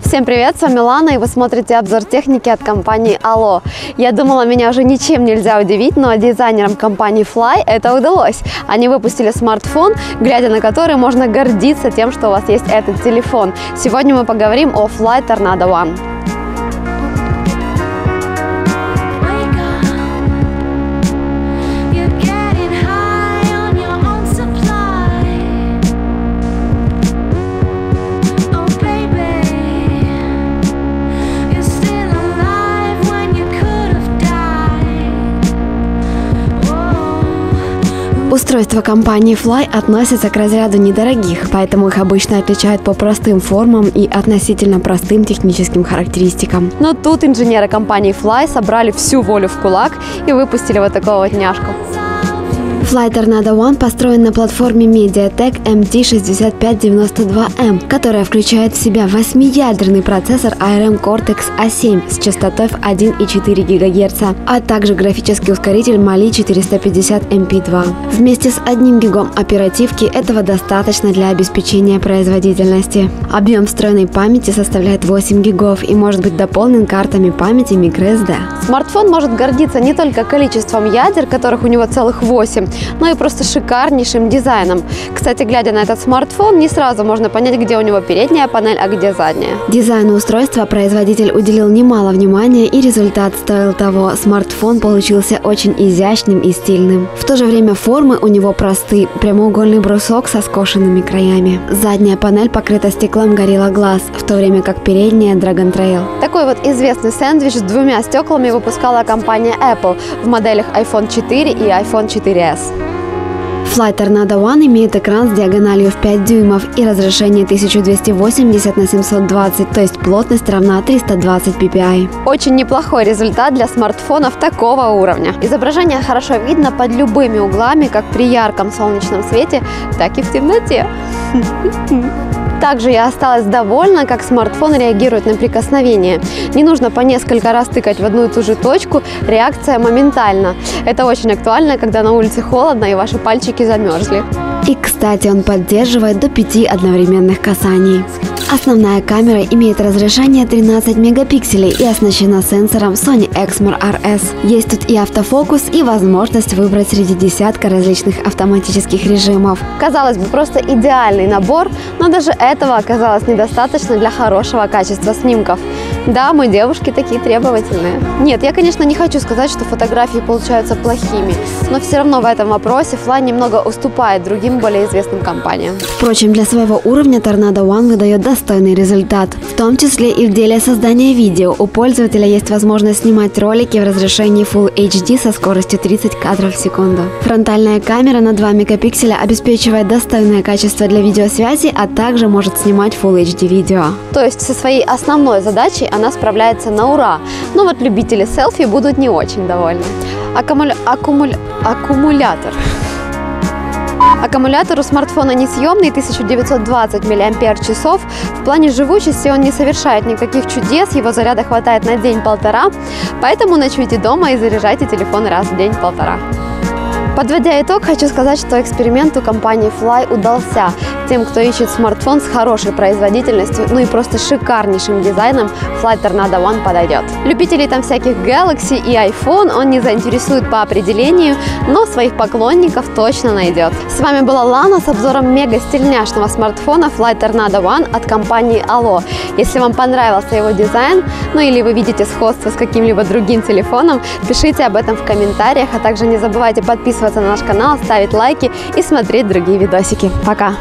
Всем привет, с вами Лана, и вы смотрите обзор техники от компании Allo. Я думала, меня уже ничем нельзя удивить, но дизайнерам компании Fly это удалось. Они выпустили смартфон, глядя на который можно гордиться тем, что у вас есть этот телефон. Сегодня мы поговорим о Fly Tornado One. Устройства компании Fly относятся к разряду недорогих, поэтому их обычно отличают по простым формам и относительно простым техническим характеристикам. Но тут инженеры компании Fly собрали всю волю в кулак и выпустили вот такого вот няшку. Fly Tornado One построен на платформе MediaTek MT6592M, которая включает в себя 8-ядерный процессор ARM Cortex A7 с частотой в 1,4 ГГц, а также графический ускоритель Mali 450 MP2. Вместе с 1 гигом оперативки этого достаточно для обеспечения производительности. Объем встроенной памяти составляет 8 гигов и может быть дополнен картами памяти microSD. Смартфон может гордиться не только количеством ядер, которых у него целых 8, но и просто шикарнейшим дизайном. Кстати, глядя на этот смартфон, не сразу можно понять, где у него передняя панель, а где задняя. Дизайну устройства производитель уделил немало внимания, и результат стоил того. Смартфон получился очень изящным и стильным. В то же время формы у него просты. Прямоугольный брусок со скошенными краями. Задняя панель покрыта стеклом Gorilla Glass, в то время как передняя Dragon Trail. Такой вот известный сэндвич с двумя стеклами выпускала компания Apple в моделях iPhone 4 и iPhone 4s. Fly Tornado One имеет экран с диагональю в 5 дюймов и разрешение 1280 на 720, то есть плотность равна 320 ppi. Очень неплохой результат для смартфонов такого уровня. Изображение хорошо видно под любыми углами, как при ярком солнечном свете, так и в темноте. Также я осталась довольна, как смартфон реагирует на прикосновение. Не нужно по несколько раз тыкать в одну и ту же точку, реакция моментальна. Это очень актуально, когда на улице холодно и ваши пальчики замерзли. И, кстати, он поддерживает до 5 одновременных касаний. Основная камера имеет разрешение 13 мегапикселей и оснащена сенсором Sony Exmor RS. Есть тут и автофокус, и возможность выбрать среди десятка различных автоматических режимов. Казалось бы, просто идеальный набор, но даже этого оказалось недостаточно для хорошего качества снимков. Да, мы девушки такие требовательные. Нет, я, конечно, не хочу сказать, что фотографии получаются плохими, но все равно в этом вопросе Fly немного уступает другим более известным компаниям. Впрочем, для своего уровня Tornado One выдает достойный результат. В том числе и в деле создания видео. У пользователя есть возможность снимать ролики в разрешении Full HD со скоростью 30 кадров в секунду. Фронтальная камера на 2 мегапикселя обеспечивает достойное качество для видеосвязи, а также может снимать Full HD видео. То есть со своей основной задачей она справляется на ура. Но вот любители селфи будут не очень довольны. Аккумуля... Аккумуля... Аккумулятор. Аккумулятор у смартфона несъемный 1920 мАч. В плане живучести он не совершает никаких чудес, его заряда хватает на день-полтора, поэтому ночуйте дома и заряжайте телефон раз в день-полтора. Подводя итог, хочу сказать, что эксперимент у компании Fly удался. Тем, кто ищет смартфон с хорошей производительностью, ну и просто шикарнейшим дизайном, Fly Tornado One подойдет. Любителей там всяких Galaxy и iPhone он не заинтересует по определению, но своих поклонников точно найдет. С вами была Лана с обзором мега стильняшного смартфона Fly Tornado One от компании Allo. Если вам понравился его дизайн, ну или вы видите сходство с каким-либо другим телефоном, пишите об этом в комментариях, а также не забывайте подписываться на наш канал, ставить лайки и смотреть другие видосики. Пока!